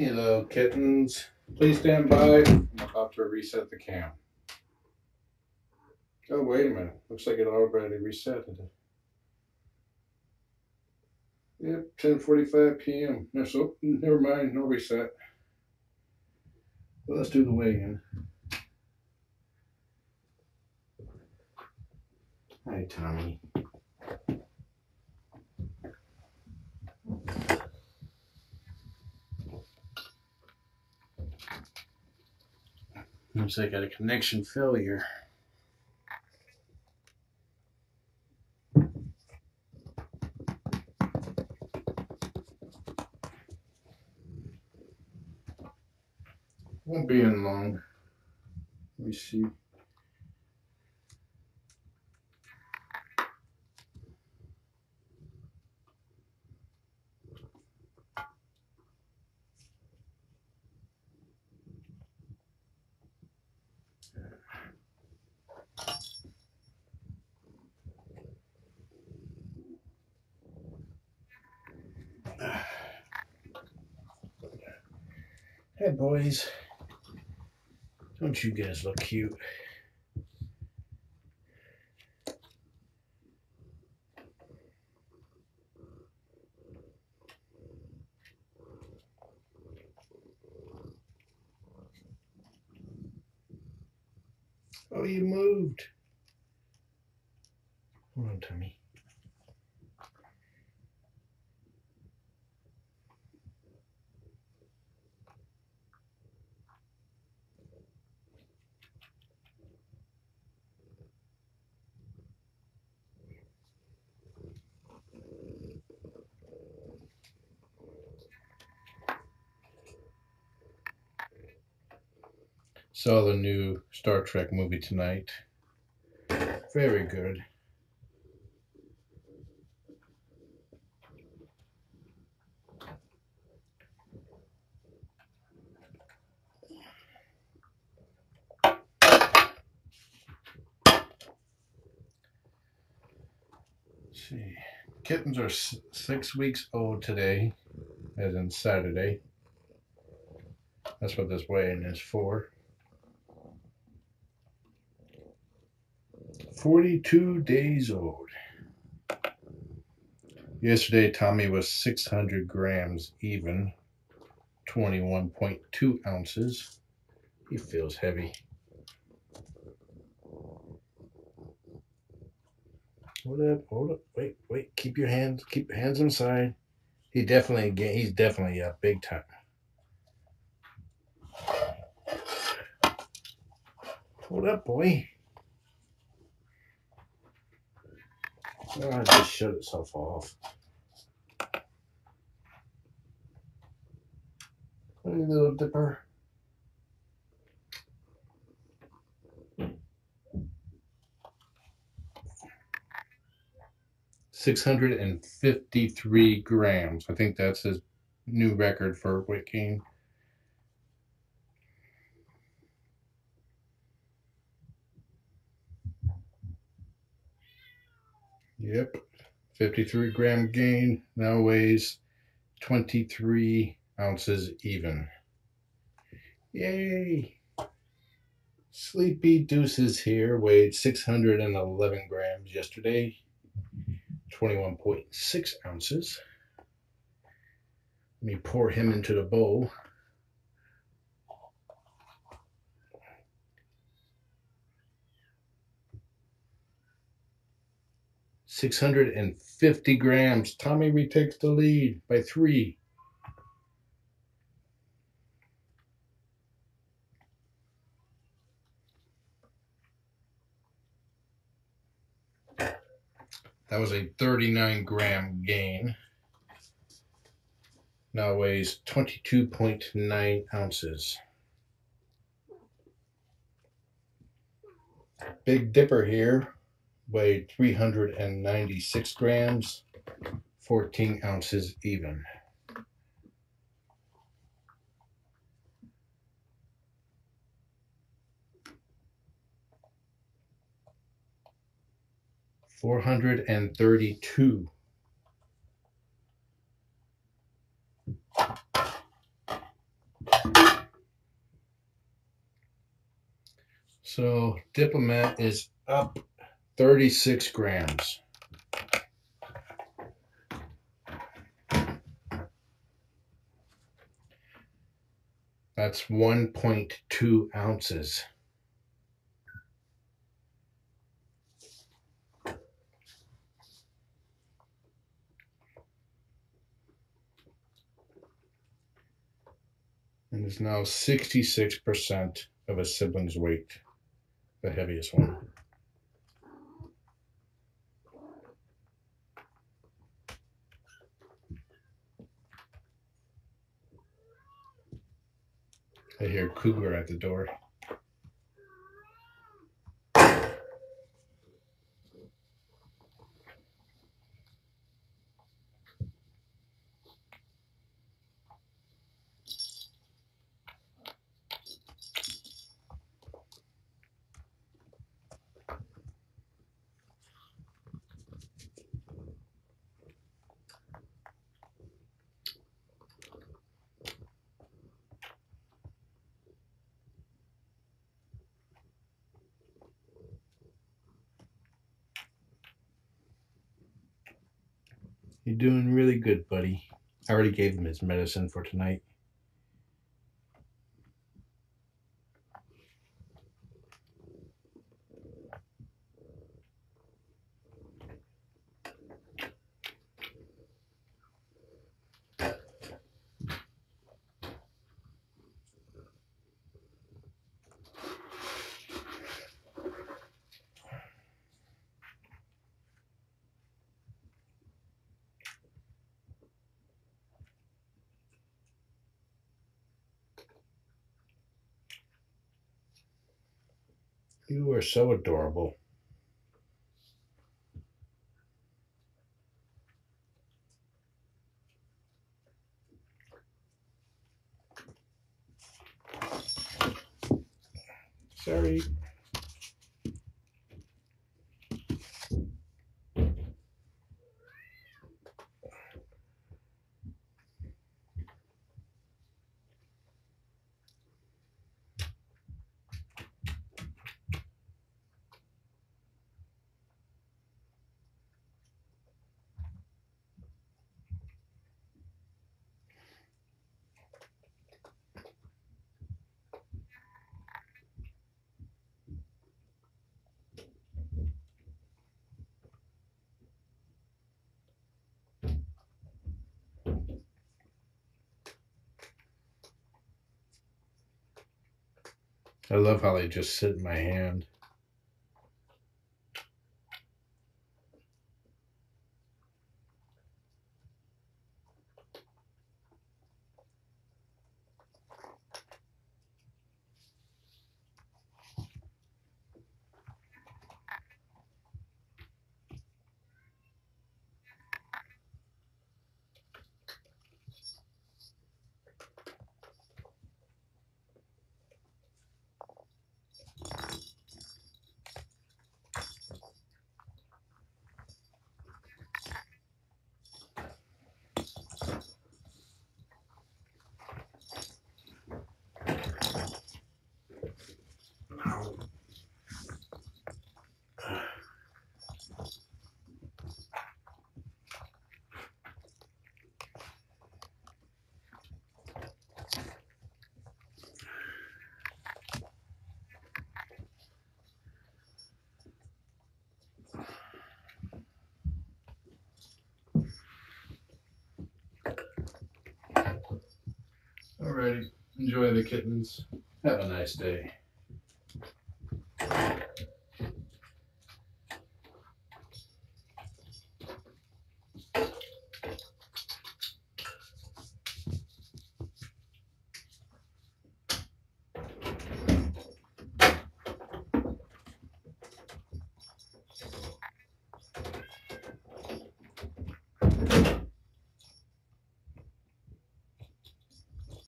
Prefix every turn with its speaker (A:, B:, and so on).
A: Hello, kittens. Please stand by. I'm about to reset the cam. Oh, wait a minute. Looks like it already reset it. Yep, 10.45 p.m. No, so, never mind. No reset. Well, let's do the weigh-in. Hi, Tommy. Looks like I got a connection failure. Won't be in long. Let me see. Hey boys, don't you guys look cute? Oh, you moved. Hold on, Tommy. Saw the new Star Trek movie tonight. Very good. Let's see, kittens are six weeks old today, as in Saturday. That's what this weighing is for. 42 days old. Yesterday, Tommy was 600 grams even, 21.2 ounces. He feels heavy. Hold up, hold up, wait, wait, keep your hands, keep your hands inside. He definitely, he's definitely a big time. Hold up, boy. Oh, it just shut itself off. Hey, little dipper. Six hundred and fifty-three grams. I think that's his new record for weight gain. Yep. 53 gram gain. Now weighs 23 ounces even. Yay. Sleepy Deuces here weighed 611 grams yesterday. 21.6 ounces. Let me pour him into the bowl. 650 grams. Tommy retakes the lead by three. That was a 39 gram gain. Now weighs 22.9 ounces. Big Dipper here weighed 396 grams, 14 ounces even. Four hundred and thirty-two. So Diplomat is up 36 grams. That's 1.2 ounces. And is now 66% of a sibling's weight, the heaviest one. I hear Cougar at the door. You're doing really good, buddy. I already gave him his medicine for tonight. You are so adorable. Sorry. I love how they just sit in my hand. Alrighty. Enjoy the kittens. Have a nice day.